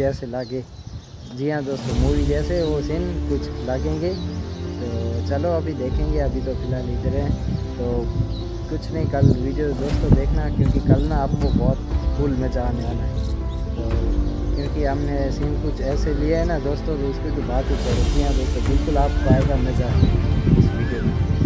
जैसे लागे। जी हाँ दोस्तों मूवी जैसे वो सीन कुछ लगेंगे। तो चलो अभी देखेंगे, अभी तो फ़िलहाल इधर हैं। तो कुछ नहीं, कल वीडियो दोस्तों देखना, क्योंकि कल ना आपको बहुत फुल मज़ा आने वाला है। तो क्योंकि हमने सीन कुछ ऐसे लिए है ना दोस्तों तो उसकी तो बात ही चलो जी हाँ दोस्तों, बिल्कुल आपको आएगा मज़ा इस वीडियो में।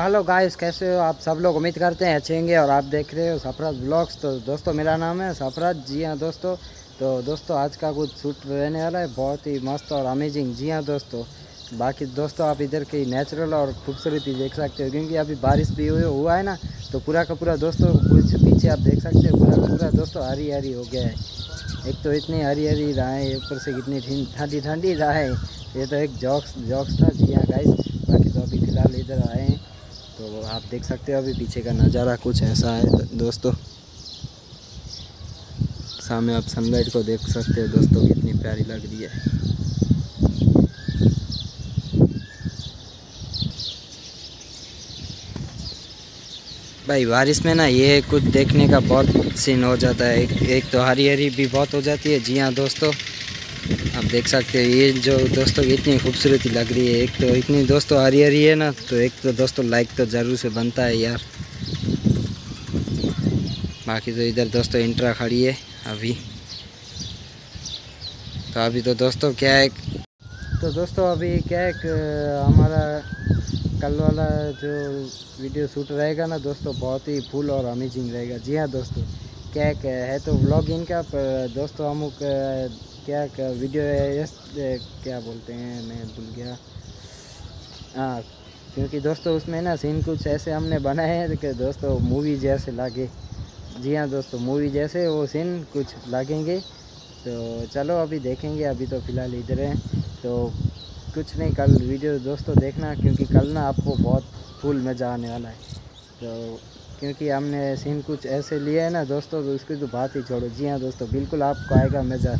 हेलो गाइस, कैसे हो आप सब लोग? उम्मीद करते हैं अच्छे होंगे और आप देख रहे हो सफराज ब्लॉग्स। तो दोस्तों, मेरा नाम है सफराज। जी हाँ दोस्तों तो दोस्तों, आज का कुछ शूट रहने वाला है। बहुत ही मस्त और अमेजिंग जी हाँ दोस्तों, बाकी दोस्तों, आप इधर की नेचुरल और खूबसूरती देख सकते हो, क्योंकि अभी बारिश भी हुई हुआ है ना तो पूरा का पूरा दोस्तों, कुछ पीछे आप देख सकते हो, पूरा का पूरा दोस्तों हरी हरी हो गया है। एक तो इतनी हरी हरी राहें ऊपर से कितनी ठंडी ठंडी राहें ये तो एक जॉक्स जॉक्स था। जी हाँ गाइस, बाकी तो अभी फ़िलहाल इधर आए हैं। तो आप देख सकते हो अभी पीछे का नज़ारा कुछ ऐसा है। दोस्तों सामने आप सनलाइट को देख सकते हो। दोस्तों कितनी प्यारी लग रही है। भाई बारिश में ना ये कुछ देखने का बहुत सीन हो जाता है। एक, एक तो हरी हरी भी बहुत हो जाती है। जी हाँ दोस्तों। आप देख सकते हो, ये जो दोस्तों इतनी खूबसूरती लग रही है, एक तो इतनी दोस्तों हरी हरी है ना तो एक तो दोस्तों लाइक तो ज़रूर से बनता है यार। बाकी तो इधर दोस्तों इंट्रा खड़ी है अभी। तो अभी तो दोस्तों क्या है तो दोस्तों अभी क्या है हमारा कल वाला जो वीडियो शूट रहेगा ना, दोस्तों बहुत ही फुल और अमेजिंग रहेगा। जी हाँ दोस्तों, क्या है तो व्लॉग इनका पर दोस्तों हम क्या क्या वीडियो यस क्या बोलते हैं? मैं भूल गया। हाँ क्योंकि दोस्तों, उसमें ना सीन कुछ ऐसे हमने बनाए हैं कि दोस्तों मूवी जैसे लागे। जी हाँ दोस्तों मूवी जैसे वो सीन कुछ लगेंगे। तो चलो, अभी देखेंगे। अभी तो फ़िलहाल इधर हैं। तो कुछ नहीं, कल वीडियो दोस्तों देखना, क्योंकि कल ना आपको बहुत फुल मज़ा आने वाला है। तो क्योंकि हमने सीन कुछ ऐसे लिए है ना दोस्तों तो उसकी तो बात ही छोड़ो। जी हाँ दोस्तों, बिल्कुल आपको आएगा मज़ा।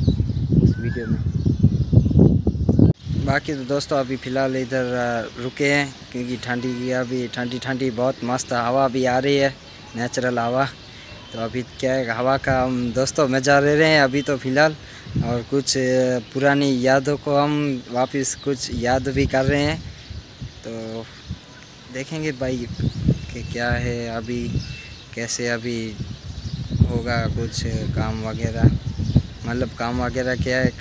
वीडियो में। बाकी तो दोस्तों, अभी फ़िलहाल इधर रुके हैं, क्योंकि ठंडी की अभी ठंडी ठंडी बहुत मस्त हवा भी आ रही है नेचुरल हवा। तो अभी क्या है, हवा का हम दोस्तों मज़ा ले रहे हैं अभी तो फ़िलहाल, और कुछ पुरानी यादों को हम वापस कुछ याद भी कर रहे हैं। तो देखेंगे भाई कि क्या है, अभी कैसे अभी होगा कुछ काम वगैरह। मतलब काम वगैरह क्या है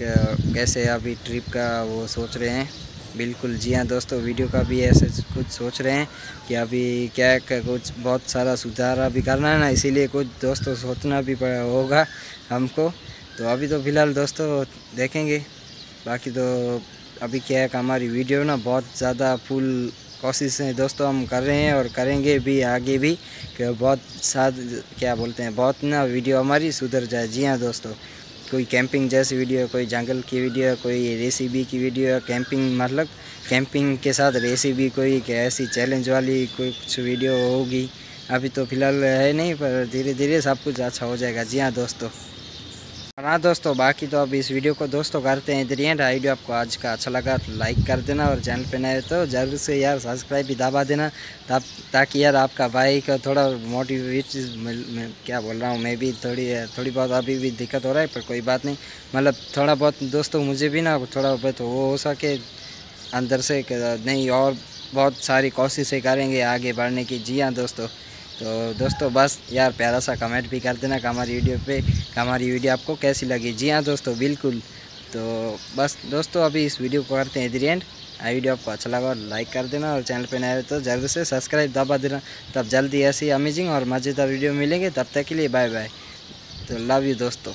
कैसे अभी ट्रिप का वो सोच रहे हैं। बिल्कुल जी हाँ दोस्तों वीडियो का भी ऐसे कुछ सोच रहे हैं कि अभी क्या है कुछ बहुत सारा सुधार अभी करना है ना, इसीलिए कुछ दोस्तों सोचना भी पड़ा होगा हमको। तो अभी तो फ़िलहाल दोस्तों देखेंगे। बाकी तो अभी क्या है हमारी वीडियो ना बहुत ज़्यादा फुल कोशिश है दोस्तों हम कर रहे हैं और करेंगे भी आगे भी, कि बहुत साथ क्या बोलते हैं, बहुत ना वीडियो हमारी सुधर जाए। जी हाँ दोस्तों। कोई कैंपिंग जैसी वीडियो कोई जंगल की वीडियो कोई रेसिपी की वीडियो कैंपिंग मतलब कैंपिंग के साथ रेसिपी कोई ऐसी चैलेंज वाली कोई कुछ वीडियो होगी। अभी तो फ़िलहाल है नहीं, पर धीरे धीरे सब कुछ अच्छा हो जाएगा। जी हाँ दोस्तों। हाँ दोस्तों, बाकी तो अब इस वीडियो को दोस्तों करते हैं इधर एंड वीडियो आपको आज का अच्छा लगा तो लाइक कर देना और चैनल पे नए तो ज़रूर से यार सब्सक्राइब भी दबा देना ताकि यार आपका भाई का थोड़ा मोटिवेट क्या बोल रहा हूँ, मैं भी थोड़ी थोड़ी बहुत अभी भी दिक्कत हो रहा है, पर कोई बात नहीं। मतलब थोड़ा बहुत दोस्तों मुझे भी ना थोड़ा बहुत वो हो सके अंदर से नहीं और बहुत सारी कोशिशें करेंगे आगे बढ़ने की। जी हाँ दोस्तों। तो दोस्तों, बस यार प्यारा सा कमेंट भी कर देना कि हमारी वीडियो पे कि हमारी वीडियो आपको कैसी लगी? जी हाँ दोस्तों, बिल्कुल। तो बस दोस्तों, अभी इस वीडियो को करते हैं एंड आई वीडियो आपको अच्छा लगा और लाइक कर देना और चैनल पे नए हो तो जल्द से सब्सक्राइब दबा देना। तब जल्दी ऐसी अमेजिंग और मज़ेदार वीडियो मिलेंगे, तब तक के लिए बाय बाय तो लव यू दोस्तों।